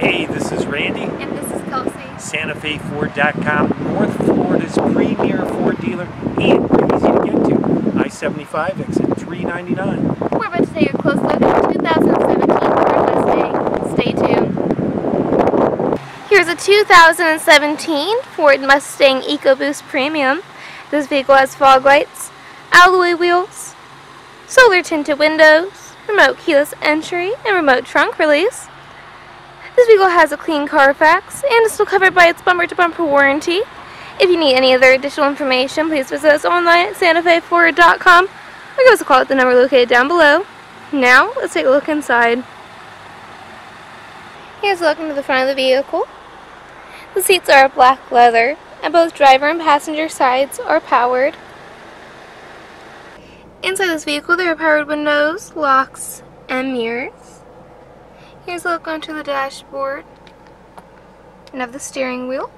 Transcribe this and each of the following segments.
Hey, this is Randy, And this is Kelsey. SantaFeFord.com, North Florida's premier Ford dealer, and pretty easy to get to. I-75 exit 399. We're about to take a close look at 2017 Ford Mustang. Stay tuned. Here's a 2017 Ford Mustang EcoBoost Premium. This vehicle has fog lights, alloy wheels, solar tinted windows, remote keyless entry, and remote trunk release. This vehicle has a clean Carfax and is still covered by its bumper-to-bumper warranty. If you need any other additional information, please visit us online at santafeford.com or give us a call at the number located down below. Now, let's take a look inside. Here's a look into the front of the vehicle. The seats are black leather, and both driver and passenger sides are powered. Inside this vehicle, there are powered windows, locks, and mirrors. Here's a look onto the dashboard and of the steering wheel.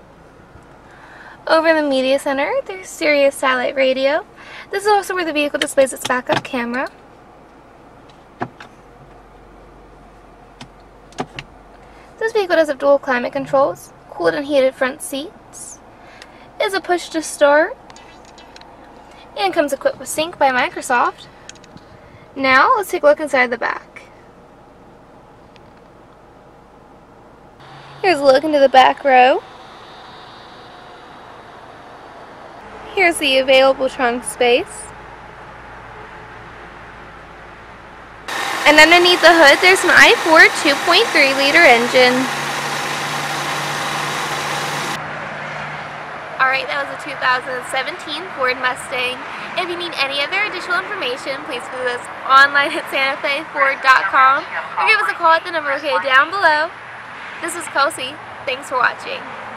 Over the media center, there's Sirius satellite radio. This is also where the vehicle displays its backup camera. This vehicle does have dual climate controls, cooled and heated front seats, is a push to start, and comes equipped with Sync by Microsoft. Now, let's take a look inside the back. Here's a look into the back row. Here's the available trunk space. And underneath the hood, there's an i4 2.3 liter engine. Alright, that was a 2017 Ford Mustang. If you need any other additional information, please visit us online at santafeford.com or give us a call at the number located down below. This is Kelsey. Thanks for watching.